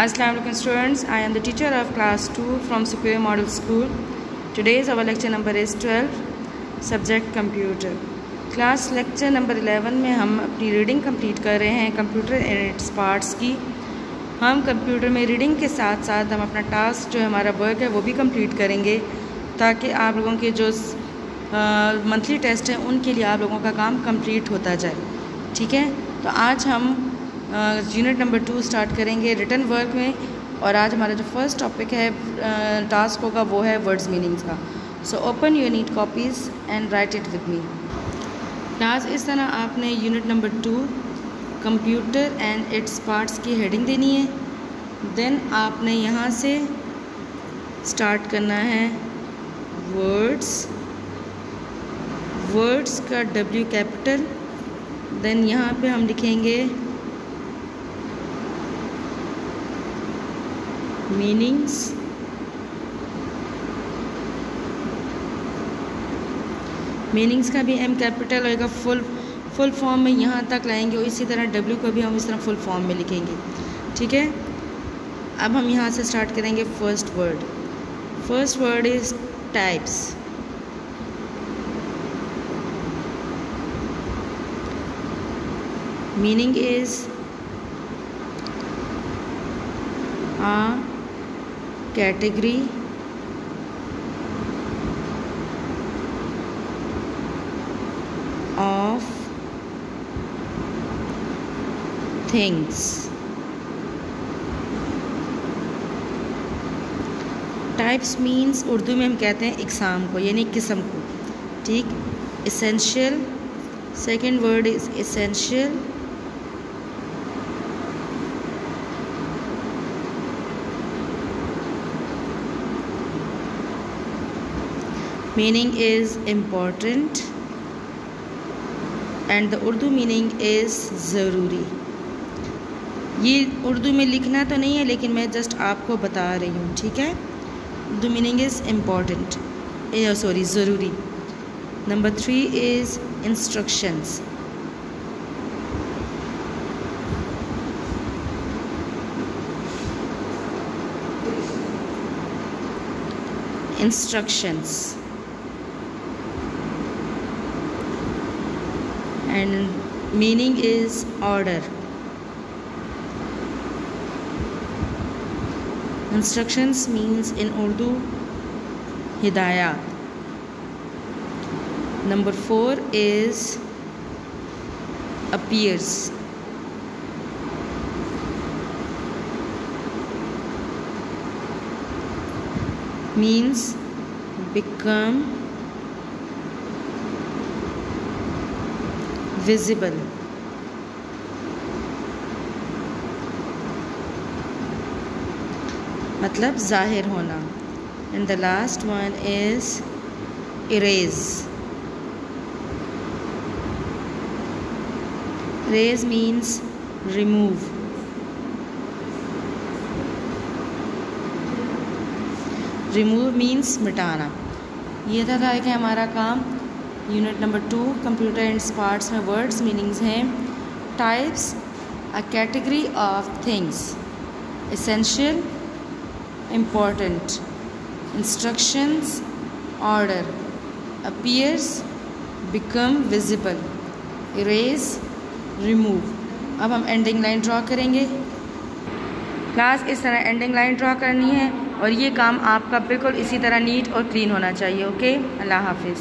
Assalamu alaikum students. I am the teacher of class 2 from Superior Model School. Today's our lecture number is 12, subject computer. Class lecture number 11 में हम अपनी reading complete कर रहे हैं computer and its parts की हम computer में reading के साथ साथ हम अपना टास्क जो हमारा वर्क है वो भी कंप्लीट करेंगे ताकि आप लोगों के जो मंथली टेस्ट हैं उनके लिए आप लोगों का काम कंप्लीट होता जाए ठीक है तो आज हम यूनिट नंबर टू स्टार्ट करेंगे रिटर्न वर्क में और आज हमारा जो फ़र्स्ट टॉपिक है टास्क होगा वो है वर्ड्स मीनिंग्स का। So open you neat copies and write it with me class इस तरह आपने unit number two computer and its parts की हेडिंग देनी है। देन आपने यहाँ से स्टार्ट करना है वर्ड्स वर्ड्स का डब्ल्यू कैपिटल देन यहाँ पे हम लिखेंगे मीनिंग्स मीनिंग्स का भी एम कैपिटल होएगा फुल फुल फॉर्म में यहाँ तक लाएँगे और इसी तरह डब्ल्यू को भी हम इस तरह फुल फॉर्म में लिखेंगे। ठीक है? अब हम यहाँ से स्टार्ट करेंगे first word first word is types meaning is a category of things. Types means Urdu में हम कहते हैं इकसाम को, यानी किस्म को। ठीक? Essential second word is essential meaning is important and the Urdu meaning is ज़रूरी। ये उर्दू में लिखना तो नहीं है, लेकिन मैं जस्ट आपको बता रही हूँ, ठीक है? Urdu meaning is important sorry ज़रूरी। Number three is instructions instructions and meaning is order. Instructions means in urdu hidayat number 4 is appears. Means become visible मतलब ज़ाहिर होना। And the last one is erase raise means remove remove means मिटाना। ये था, था कि हमारा काम। Unit number two computer and parts में वर्ड्स मीनिंग्स हैं. Types a category of things essential important instructions order appears become visible erase remove अब हम एंडिंग लाइन ड्रा करेंगे. क्लास इस तरह एंडिंग लाइन ड्रा करनी है और ये काम आपका बिल्कुल इसी तरह नीट और क्लीन होना चाहिए ओके अल्लाह हाफिज़.